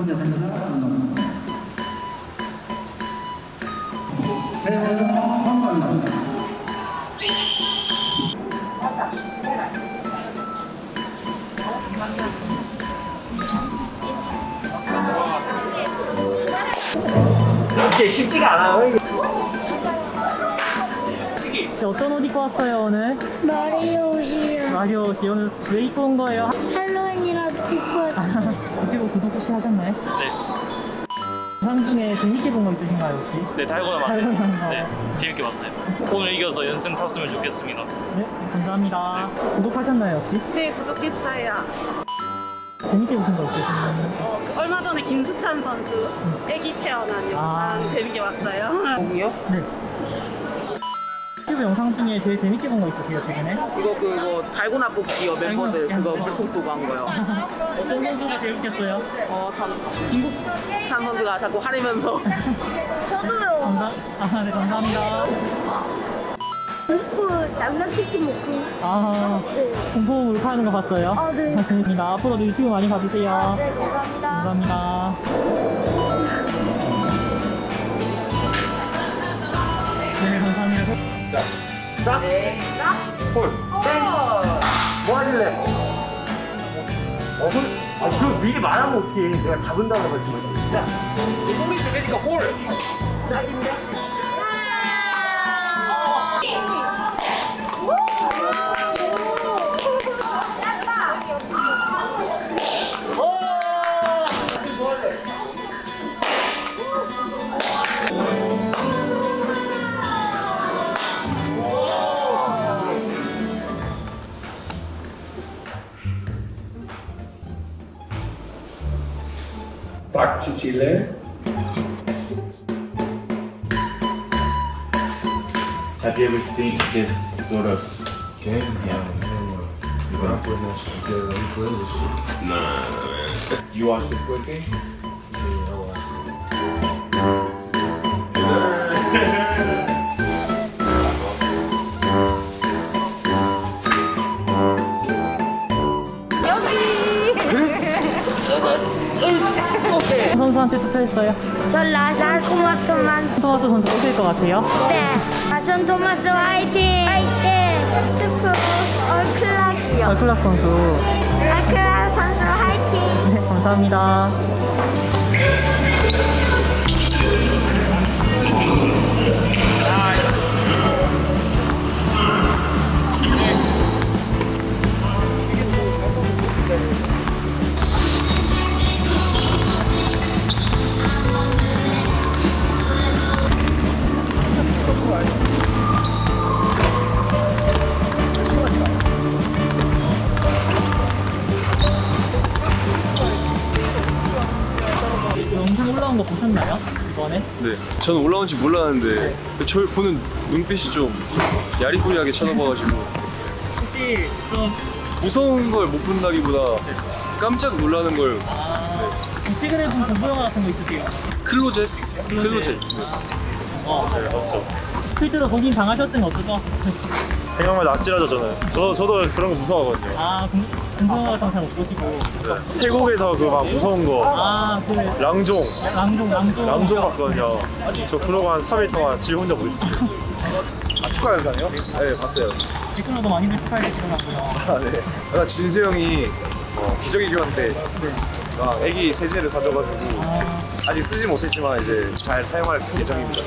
참여자입니다. 세월 한번입니다. 이게 쉽지가 않아요. 혹시 어떤 옷 입고 왔어요 오늘? 마리오 옷이요. 마리오 옷이 오늘 왜 입고 온 거예요? 할로윈이라도 입고 혹시 하셨나요? 네. 영상 중에 재밌게 본 거 있으신가요 혹시? 네, 달고나 맛. 네, 재밌게 봤어요. 오늘 이겨서 연승 탔으면 좋겠습니다. 네 감사합니다 구독하셨나요 혹시? 네, 구독했어요. 재밌게 보신 거 있으신가요? 어, 그 얼마 전에 김수찬 선수 애기 태어난 영상 아. 재밌게 봤어요. 뭐요? 네 유튜브 영상 중에 제일 재밌게 본 거 있으세요 최근에? 이거 그거 달고나 뽑기요 멤버들 달고나 그거. 물총 쏘고 한 거요. 어떤 선수가 제일 웃겼어요? 어, 단, 김국 찬 선수가 자꾸 하리면서 저도요. 감사 아, 네 감사합니다 입고 남자치킨 먹고. 아 네. 공포물 파는 거 봤어요? 아, 네. 아, 재밌습니다 앞으로도 유튜브 많이 봐주세요 네, 감사합니다. 감사합니다. 감사합니다. 뭐 하실래? 어, 홀? 아, 그 미리 말하면 어떡해. 내가 잡은다고 해가지고. 자, 소리 들으니까 홀. 짝인데? takçiciler Have you ever seen this sort of game? Yeah. You're not putting that shit together. I'm playing this shit. Nah, man. You watch the quick game? 투표했어요. 저 라잘 토마스만. 토마스 선수 뽑힐 것 같아요. 네. 아션 토마스 화이팅! 화이팅! 투표 얼클락이요. 얼클락 선수. 얼클락 선수 화이팅! 네, 감사합니다. 영 올라온 거 보셨나요? 이번에? 네, 저는 올라온 지 몰랐는데 저를 보는 눈빛이 좀 야리꾸리하게 쳐다봐가지고 혹시 그럼 무서운 걸 못 본다기보다 깜짝 놀라는 걸 아, 그럼 최근에 본 공포 영화 같은 거 있으세요? 클로젯? 클로젯. 네. 어, 네. 실제로 거긴 당하셨으면 어떨 것 같아요? 생각만 아찔하잖아요. 저, 저도 그런 거 무서워하거든요. 아, 공, 공포 영화 같은 거잘못 보시고. 태국에서 그 막 무서운 거. 아, 그 랑종. 랑종, 랑종. 랑종 봤거든요. 저 그러고 한 3일 동안 집 혼자 못 있었어요. 아, 축하 영상이요? 네, 봤어요. 댓글로도 많이들 축하해 주시더라고요. 아, 네. 아까 진세 형이 어, 기저귀 교환때 아, 애기 세제를 사줘가지고 아, 아직 쓰지 못했지만 이제 잘 사용할 예정입니다.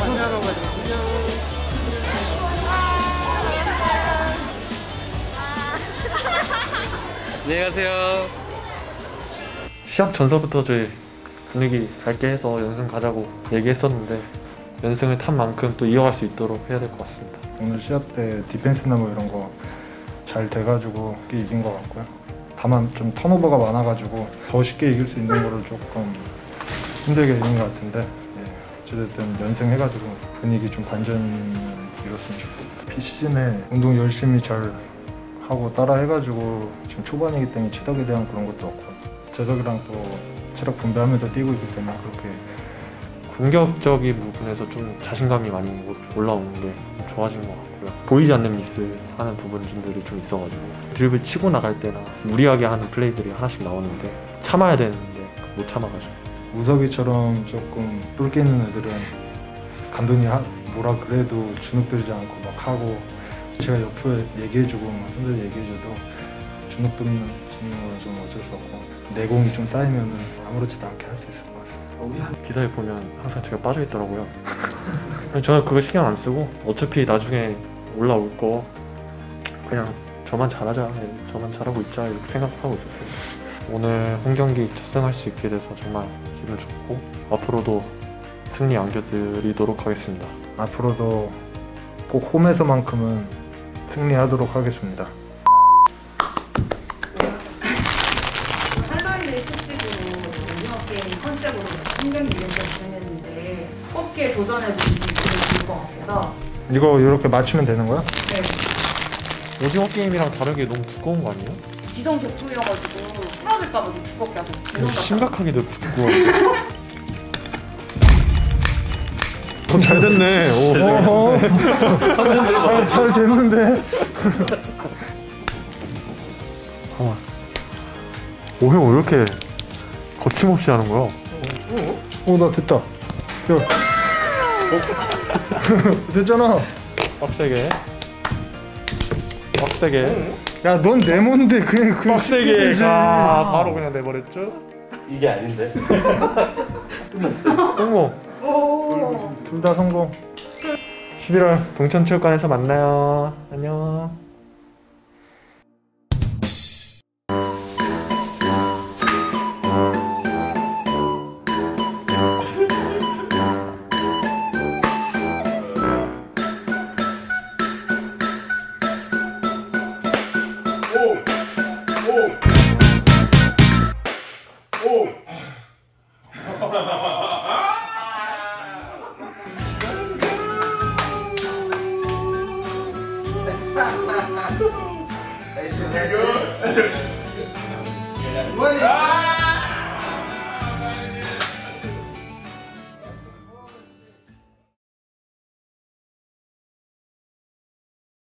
안녕하고 안녕하고 안녕. 안녕히 가세요. 시합 전서부터 저희 분위기 밝게 해서 연승 가자고 얘기했었는데 연승을 탄 만큼 또 이어갈 수 있도록 해야 될 것 같습니다. 오늘 시합 때 디펜스나 뭐 이런 거 잘 돼가지고 쉽게 이긴 것 같고요. 다만 좀 턴오버가 많아가지고 더 쉽게 이길 수 있는 거를 조금 힘들게 이긴 것 같은데 예, 어쨌든 연승해가지고 분위기 좀 반전 이뤘으면 좋겠습니다. 비시즌에 운동 열심히 잘 하고 따라 해가지고 지금 초반이기 때문에 체력에 대한 그런 것도 없고 재석이랑 또 체력 분배하면서 뛰고 있기 때문에 그렇게 공격적인 부분에서 좀 자신감이 많이 올라오는 게 좋아진 것 같고요. 보이지 않는 미스 하는 부분들이 좀 있어가지고 드립을 치고 나갈 때나 무리하게 하는 플레이들이 하나씩 나오는데 참아야 되는데 못 참아가지고 우석이처럼 조금 있는 애들은 감독이 하, 뭐라 그래도 주눅 들지 않고 막 하고 제가 옆에 얘기해주고 막 손들 얘기해줘도 주눅 드는 거는 좀 어쩔 수 없고 내공이 좀 쌓이면은 아무렇지도 않게 할 수 있을 것 같습니다. 기사에 보면 항상 제가 빠져 있더라고요. 저는 그거 신경 안 쓰고 어차피 나중에 올라올 거 그냥 저만 잘하자, 예, 저만 잘하고 있자 이렇게 생각하고 있었어요. 오늘 홈 경기 첫승할 수 있게 돼서 정말 기분 좋고 앞으로도 승리 안겨드리도록 하겠습니다. 앞으로도 꼭 홈에서만큼은 승리하도록 하겠습니다. 특집으로 오징어 게임 컨셉으로 한경 이벤트를 진행했는데 뽑기에 도전해보시면 좋을 것 같아서 이거 이렇게 맞추면 되는 거야? 네. 오징어 게임이랑 다르게 너무 두꺼운 거 아니에요? 기성 격투여가지고 풀어질까봐 좀 두껍게 하고 이거 심각하게 더 두꺼워. 어, 잘 됐네. 오. 어허. 잘, 잘 되는데. 오, 형, 왜 이렇게 거침없이 하는 거야? 오, 나 됐다. 야. 됐잖아. 빡세게. 빡세게. 야, 넌 네모인데 그냥 그 빡세게. 가. 바로 그냥 내버렸죠? 이게 아닌데. 어머. 둘 다 성공. 11월 동천체육관에서 만나요. 안녕. hey, so that's it. Money.